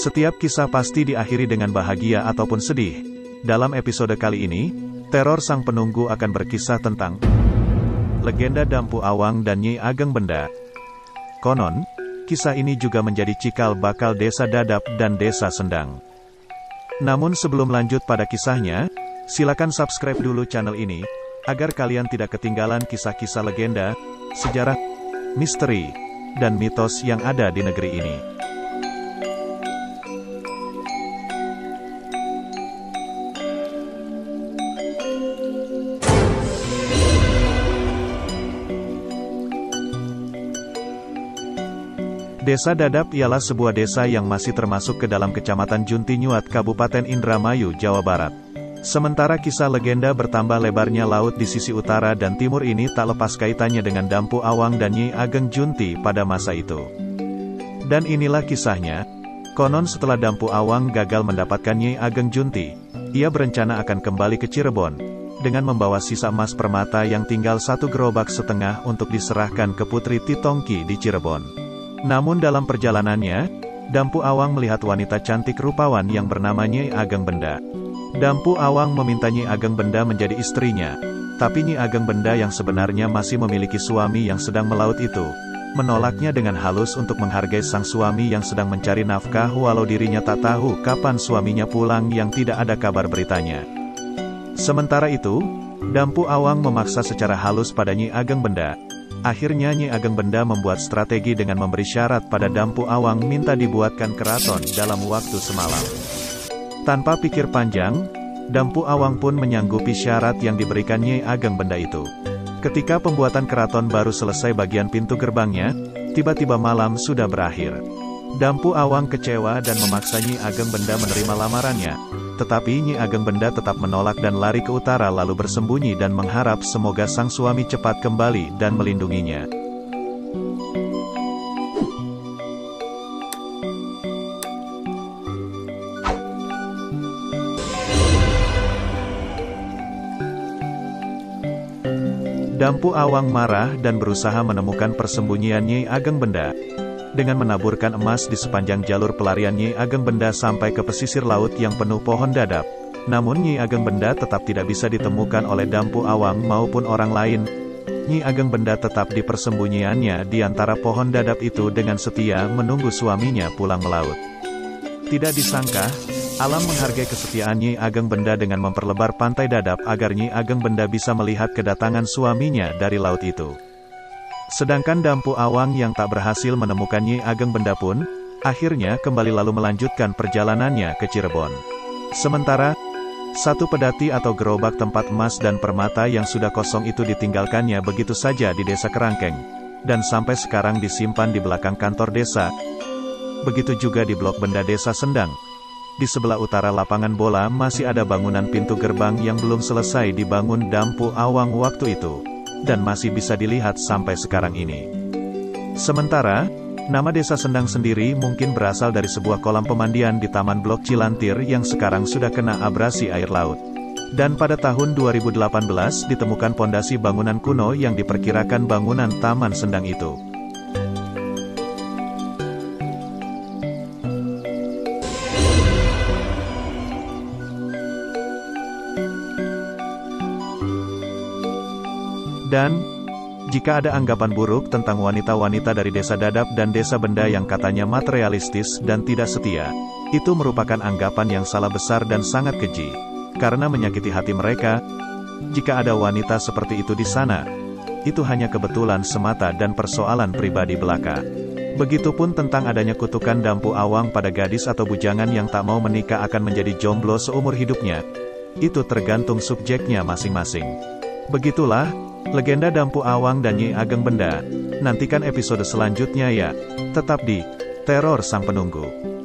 Setiap kisah pasti diakhiri dengan bahagia ataupun sedih. Dalam episode kali ini, teror sang penunggu akan berkisah tentang legenda Dampu Awang dan Nyi Ageng Benda. Konon, kisah ini juga menjadi cikal bakal desa Dadap dan desa Sendang. Namun sebelum lanjut pada kisahnya, silakan subscribe dulu channel ini, agar kalian tidak ketinggalan kisah-kisah legenda, sejarah, misteri, dan mitos yang ada di negeri ini. Desa Dadap ialah sebuah desa yang masih termasuk ke dalam Kecamatan Juntinyuat, Kabupaten Indramayu, Jawa Barat. Sementara kisah legenda bertambah lebarnya laut di sisi utara dan timur ini tak lepas kaitannya dengan Dampu Awang dan Nyi Ageng Junti pada masa itu. Dan inilah kisahnya. Konon setelah Dampu Awang gagal mendapatkan Nyi Ageng Junti, ia berencana akan kembali ke Cirebon, dengan membawa sisa emas permata yang tinggal satu gerobak setengah untuk diserahkan ke Putri Titongki di Cirebon. Namun dalam perjalanannya, Dampu Awang melihat wanita cantik rupawan yang bernama Nyi Ageng Benda. Dampu Awang meminta Nyi Ageng Benda menjadi istrinya, tapi Nyi Ageng Benda yang sebenarnya masih memiliki suami yang sedang melaut itu, menolaknya dengan halus untuk menghargai sang suami yang sedang mencari nafkah walau dirinya tak tahu kapan suaminya pulang yang tidak ada kabar beritanya. Sementara itu, Dampu Awang memaksa secara halus pada Nyi Ageng Benda, Akhirnya Nyi Ageng Benda membuat strategi dengan memberi syarat pada Dampu Awang minta dibuatkan keraton dalam waktu semalam. Tanpa pikir panjang, Dampu Awang pun menyanggupi syarat yang diberikan Nyi Ageng Benda itu. Ketika pembuatan keraton baru selesai bagian pintu gerbangnya, tiba-tiba malam sudah berakhir. Dampu Awang kecewa dan memaksa Nyi Ageng Benda menerima lamarannya, tetapi Nyi Ageng Benda tetap menolak dan lari ke utara lalu bersembunyi dan mengharap semoga sang suami cepat kembali dan melindunginya. Dampu Awang marah dan berusaha menemukan persembunyian Nyi Ageng Benda dengan menaburkan emas di sepanjang jalur pelarian Nyi Ageng Benda sampai ke pesisir laut yang penuh pohon dadap. Namun Nyi Ageng Benda tetap tidak bisa ditemukan oleh Dampu Awang maupun orang lain. Nyi Ageng Benda tetap di persembunyiannya di antara pohon dadap itu dengan setia menunggu suaminya pulang melaut. Tidak disangka, alam menghargai kesetiaan Nyi Ageng Benda dengan memperlebar pantai dadap agar Nyi Ageng Benda bisa melihat kedatangan suaminya dari laut itu. Sedangkan Dampu Awang yang tak berhasil menemukan Nyi Ageng Benda pun, akhirnya kembali lalu melanjutkan perjalanannya ke Cirebon. Sementara, satu pedati atau gerobak tempat emas dan permata yang sudah kosong itu ditinggalkannya begitu saja di desa Kerangkeng, dan sampai sekarang disimpan di belakang kantor desa. Begitu juga di blok benda desa Sendang. Di sebelah utara lapangan bola masih ada bangunan pintu gerbang yang belum selesai dibangun Dampu Awang waktu itu dan masih bisa dilihat sampai sekarang ini. Sementara, nama desa Sendang sendiri mungkin berasal dari sebuah kolam pemandian di Taman Blok Cilantir yang sekarang sudah kena abrasi air laut. Dan pada tahun 2018 ditemukan pondasi bangunan kuno yang diperkirakan bangunan Taman Sendang itu. Dan, jika ada anggapan buruk tentang wanita-wanita dari desa Dadap dan desa Benda yang katanya materialistis dan tidak setia, itu merupakan anggapan yang salah besar dan sangat keji. Karena menyakiti hati mereka, jika ada wanita seperti itu di sana, itu hanya kebetulan semata dan persoalan pribadi belaka. Begitupun tentang adanya kutukan dampu awang pada gadis atau bujangan yang tak mau menikah akan menjadi jomblo seumur hidupnya. Itu tergantung subjeknya masing-masing. Begitulah, Legenda Dampu Awang dan Nyi Ageng Benda. Nantikan episode selanjutnya ya. Tetap di Teror Sang Penunggu.